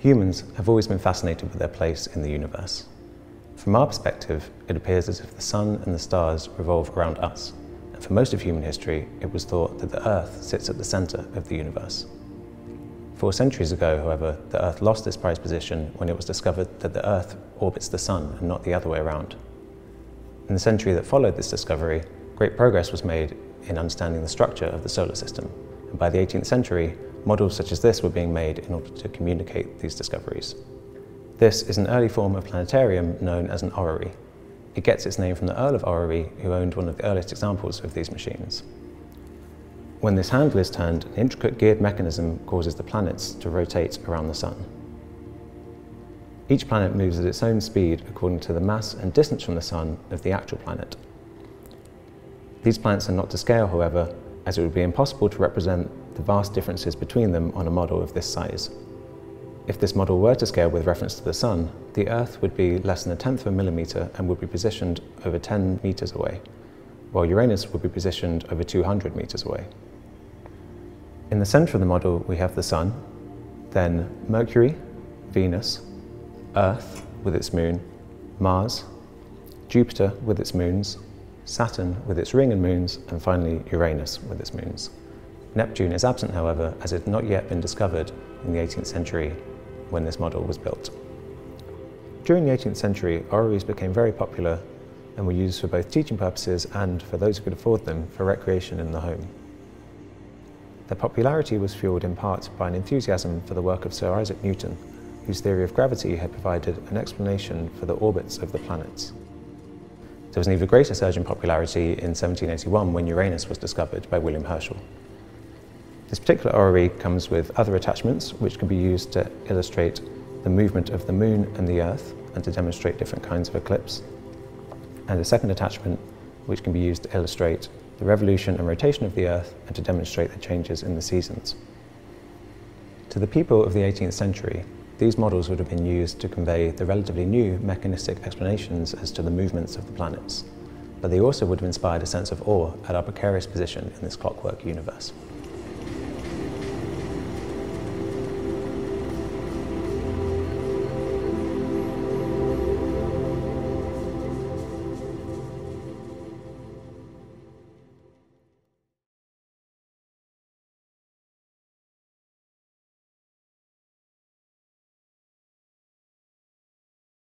Humans have always been fascinated with their place in the universe. From our perspective, it appears as if the sun and the stars revolve around us, and for most of human history, it was thought that the Earth sits at the centre of the universe. Four centuries ago, however, the Earth lost this prized position when it was discovered that the Earth orbits the Sun and not the other way around. In the century that followed this discovery, great progress was made in understanding the structure of the solar system, and by the 18th century, models such as this were being made in order to communicate these discoveries. This is an early form of planetarium known as an orrery. It gets its name from the Earl of Orrery, who owned one of the earliest examples of these machines. When this handle is turned, an intricate geared mechanism causes the planets to rotate around the Sun. Each planet moves at its own speed according to the mass and distance from the Sun of the actual planet. These planets are not to scale, however, as it would be impossible to represent the vast differences between them on a model of this size. If this model were to scale with reference to the Sun, the Earth would be less than a tenth of a millimetre and would be positioned over 10 metres away, while Uranus would be positioned over 200 metres away. In the centre of the model, we have the Sun, then Mercury, Venus, Earth with its moon, Mars, Jupiter with its moons, Saturn with its ring and moons, and finally Uranus with its moons. Neptune is absent, however, as it had not yet been discovered in the 18th century when this model was built. During the 18th century, orreries became very popular and were used for both teaching purposes and, for those who could afford them, for recreation in the home. Their popularity was fueled in part by an enthusiasm for the work of Sir Isaac Newton, whose theory of gravity had provided an explanation for the orbits of the planets. There was an even greater surge in popularity in 1781 when Uranus was discovered by William Herschel. This particular orrery comes with other attachments which can be used to illustrate the movement of the moon and the earth and to demonstrate different kinds of eclipse. And a second attachment which can be used to illustrate the revolution and rotation of the Earth and to demonstrate the changes in the seasons. To the people of the 18th century, these models would have been used to convey the relatively new mechanistic explanations as to the movements of the planets, but they also would have inspired a sense of awe at our precarious position in this clockwork universe.